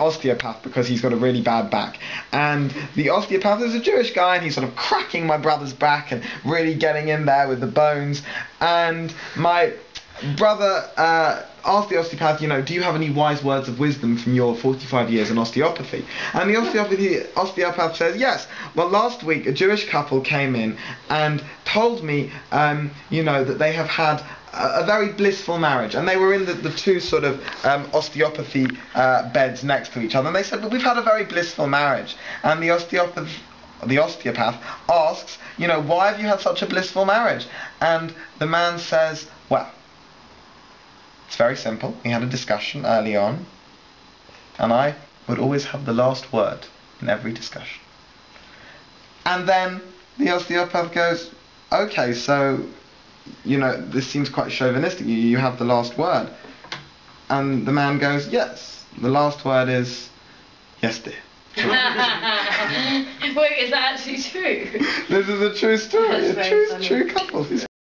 osteopath because he's got a really bad back. And the osteopath is a Jewish guy, and he's sort of cracking my brother's back and really getting in there with the bones. And my brother uh, asked the osteopath, you know, do you have any wise words of wisdom from your 45 years in osteopathy? And the osteopathy, osteopath says, yes. Well, last week a Jewish couple came in and told me, um, you know, that they have had a, very blissful marriage, and they were in the, the two sort of um, osteopathy uh, beds next to each other, and they said, well, we've had a very blissful marriage. And the osteopath the osteopath asks, you know, why have you had such a blissful marriage? And the man says, well, very simple. We had a discussion early on, and I would always have the last word in every discussion. And then the osteopath goes, okay, so, you know, this seems quite chauvinistic. You, you have the last word. And the man goes, yes, the last word is, yes, dear. Wait, is that actually true? This is a true story, That's a true, funny. true couple.